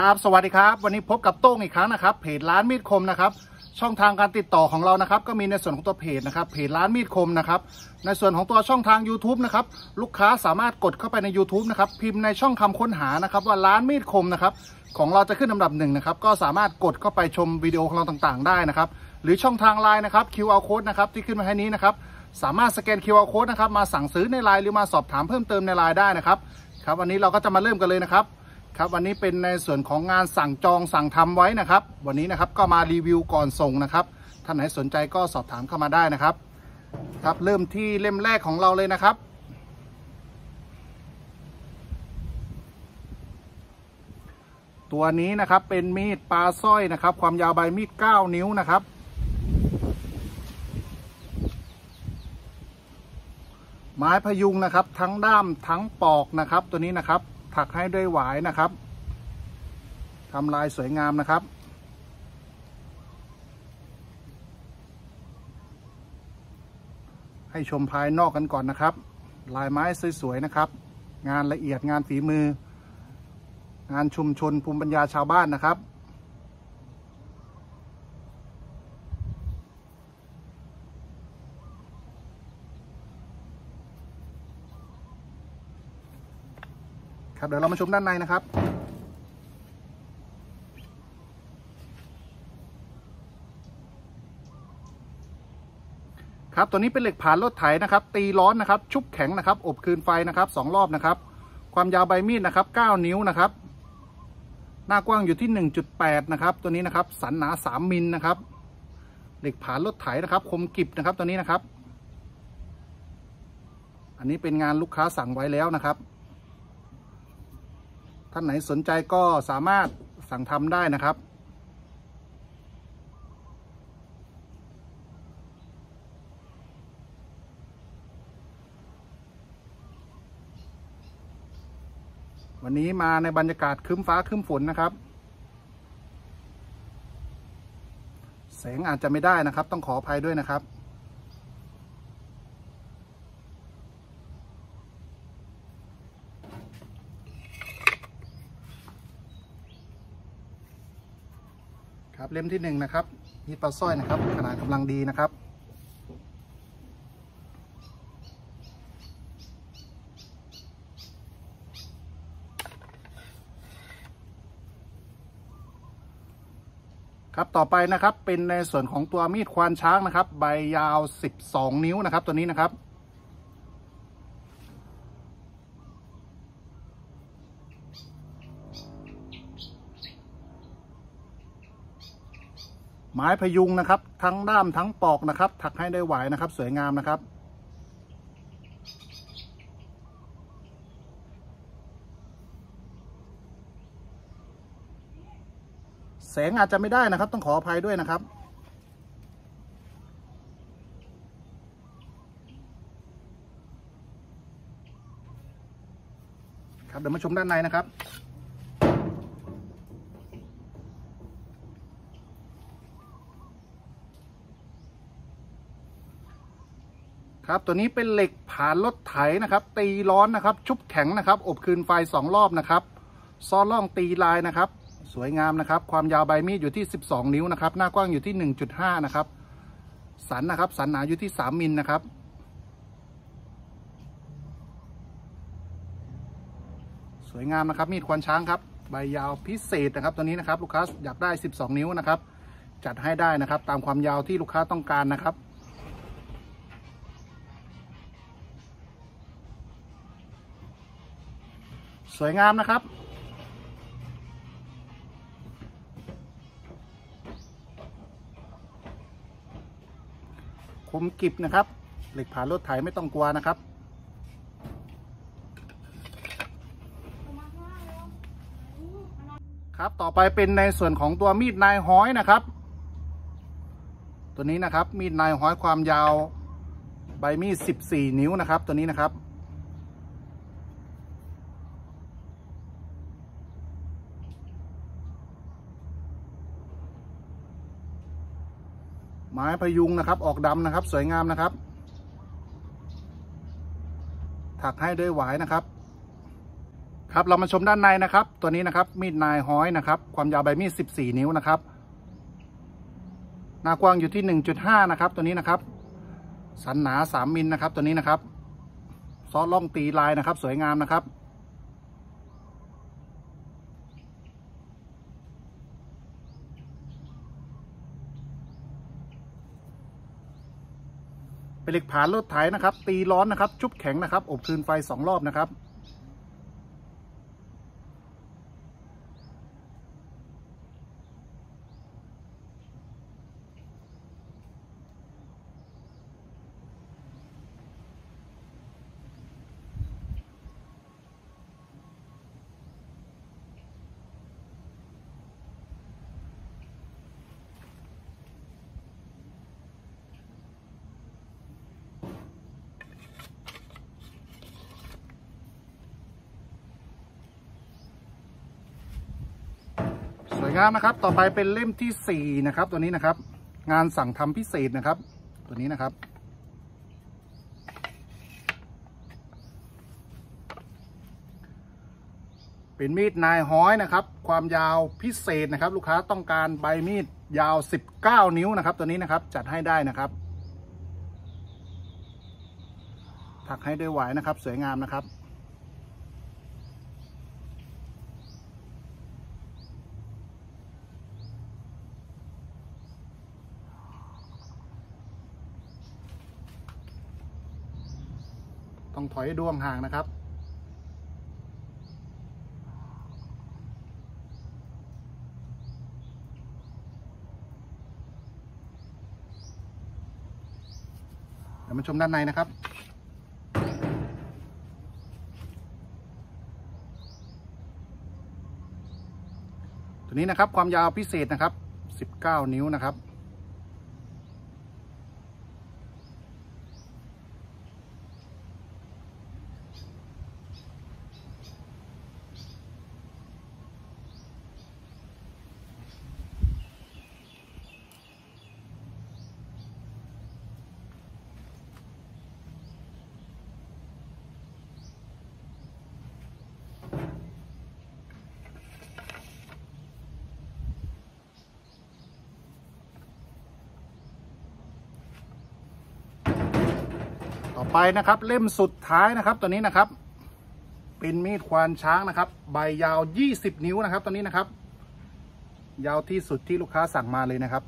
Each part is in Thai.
ครับสวัสดีครับ วันนี้พบกับโต้งอีกครั้งนะครับ เพจร้านมีดคมนะครับ ช่องทางการติดต่อของเรานะครับ ก็มีในส่วนของตัวเพจนะครับ เพจร้านมีดคมนะครับ ในส่วนของตัวช่องทาง YouTube นะครับ ลูกค้าสามารถกดเข้าไปใน YouTube นะครับ พิมพ์ในช่องคำค้นหานะครับ ว่าร้านมีดคมนะครับ ของเราจะขึ้นลำดับหนึ่งนะครับ ก็สามารถกดเข้าไปชมวิดีโอของเราต่างๆ ได้นะครับ หรือช่องทางไลน์นะครับ QR code นะครับ ที่ขึ้นมาให้นี้นะครับ สามารถสแกน QR code นะครับ มาสั่งซื้อในไลน์หรือมาสอบถามเพิ่มเติมในไลน์ได้นะครับ ครับ วันนี้เราก็จะมาเริ่มกันเลยนะครับ ครับวันนี้เป็นในส่วนของงานสั่งจองสั่งทำไว้นะครับ วันนี้นะครับก็มารีวิวก่อนส่งนะครับท่านไหนสนใจก็สอบถามเข้ามาได้นะครับ ครับเริ่มที่เล่มแรกของเราเลยนะครับ ตัวนี้นะครับเป็นมีดปลาสร้อยนะครับ ความยาวใบมีด 9 นิ้วนะครับไม้พยุงนะครับ ทั้งด้ามทั้งปอกนะครับ ตัวนี้นะครับ ถักให้ด้วยหวายนะครับทำลายสวยงามนะครับให้ชมภายนอกกันก่อนนะครับ ลายไม้สวยๆนะครับ งานละเอียดงานฝีมือ งานชุมชนภูมิปัญญาชาวบ้านนะครับ ครับเดี๋ยวเรามาชมด้านในนะครับครับตัวนี้เป็นเหล็กผ่านรถไถนะครับ ตีร้อนนะครับ ชุบแข็งนะครับ อบคืนไฟนะครับสองรอบนะครับ ความยาวใบมีดนะครับ9นิ้วนะครับ หน้ากว้างอยู่ที่1.8นะครับ ตัวนี้นะครับ สันหนา3มิลนะครับ เหล็กผ่านรถไถนะครับ คมกริบนะครับตัวนี้นะครับ อันนี้เป็นงานลูกค้าสั่งไว้แล้วนะครับ ท่านไหนสนใจก็สามารถสั่งทำได้นะครับ วันนี้มาในบรรยากาศครึ้มฟ้าครึ้มฝนนะครับ แสงอาจจะไม่ได้นะครับ ต้องขออภัยด้วยนะครับ เล่มที่หนึ่งนะครับ มีปลาสร้อยนะครับ ขนาดกำลังดีนะครับ ครับต่อไปนะครับเป็นในส่วนของตัวมีดควานช้างนะครับ ใบยาว 12 นิ้วนะครับตัวนี้นะครับ ไม้พยุงนะครับ ทั้งด้ามทั้งปอกนะครับ ถักให้ได้ไหวนะครับ สวยงามนะครับ แสงอาจจะไม่ได้นะครับ ต้องขออภัยด้วยนะครับครับเดี๋ยวมาชมด้านในนะครับ ครับ ตัวนี้เป็นเหล็กผ่านรถไถนะครับ ตีร้อนนะครับ ชุบแข็งนะครับ อบคืนไฟสองรอบนะครับซ้อล่องตีลายนะครับ สวยงามนะครับ ความยาวใบมีดอยู่ที่ 12 นิ้วนะครับ หน้ากว้างอยู่ที่ 1.5 นะครับ สันนะครับ สันหนาอยู่ที่ 3มิลนะครับสวยงามนะครับมีดควานช้างครับใบยาวพิเศษนะครับ ตัวนี้นะครับ ลูกค้าอยากได้ 12 นิ้วนะครับ จัดให้ได้นะครับ ตามความยาวที่ลูกค้าต้องการนะครับ สวยงามนะครับ คมกิบนะครับ เหล็กผ่านรถไถไม่ต้องกลัวนะครับ ครับต่อไปเป็นในส่วนของตัวมีดนายห้อยนะครับ ตัวนี้นะครับมีดนายห้อยความยาวใบมีด 14 นิ้วนะครับ ตัวนี้นะครับ ไม้พยุงนะครับ ออกดำนะครับ สวยงามนะครับ ถักให้ด้วยหวายนะครับ ครับเรามาชมด้านในนะครับ ตัวนี้นะครับ มีดนายห้อยนะครับ ความยาวใบมีด 14 นิ้วนะครับหน้ากว้างอยู่ที่ 1.5 นะครับ ตัวนี้นะครับ สันหนา 3มิลนะครับ ตัวนี้นะครับ ซอสล่องตีลายนะครับ สวยงามนะครับ เป็นเหล็กผานรถไถนะครับ ตีร้อนนะครับ ชุบแข็งนะครับ อบคืนไฟสองรอบนะครับ วยงามนะครับ ต่อไปเป็นเล่มที่สี่นะครับ ตัวนี้นะครับ งานสั่งทำพิเศษนะครับ ตัวนี้นะครับ เป็นมีดนายห้อยนะครับ ความยาวพิเศษนะครับ ลูกค้าต้องการใบมีดยาว 19 นิ้วนะครับ ตัวนี้นะครับจัดให้ได้นะครับ ถักให้ด้วยไหวนะครับ สวยงามนะครับ ต้องถอยดวงห่างนะครับ เดี๋ยวมาชมด้านในนะครับตัวนี้นะครับความยาวพิเศษนะครับ 19 นิ้วนะครับ ไปนะครับ เล่มสุดท้ายนะครับตัวนี้นะครับ เป็นมีดควานช้างนะครับ ใบยาว 20 นิ้วนะครับตัวนี้นะครับ ยาวที่สุดที่ลูกค้าสั่งมาเลยนะครับ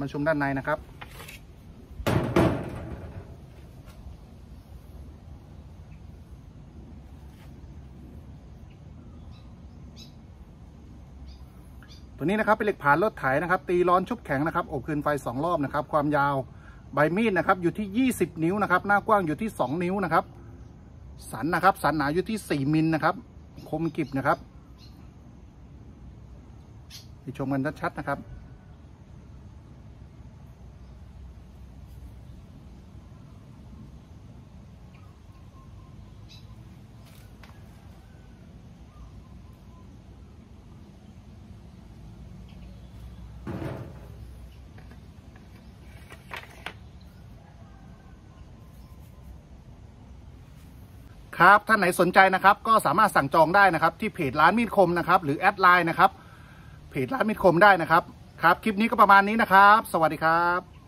มาชมด้านในนะครับ ตัวนี้นะครับเป็นเหล็กผ่านรถไถนะครับ ตีร้อนชุบแข็งนะครับ อบคืนไฟสองรอบนะครับ ความยาวใบมีดนะครับอยู่ที่ 20 นิ้วนะครับ หน้ากว้างอยู่ที่ 2 นิ้วนะครับ สันนะครับ สันหนาอยู่ที่ 4มิลนะครับ คมกริบนะครับไปชมกันชัดๆนะครับ ครับ ท่านไหนสนใจนะครับ ก็สามารถสั่งจองได้นะครับ ที่เพจร้านมีดคมนะครับ หรือแอดไลน์นะครับ เพจร้านมีดคมได้นะครับ ครับ คลิปนี้ก็ประมาณนี้นะครับ สวัสดีครับ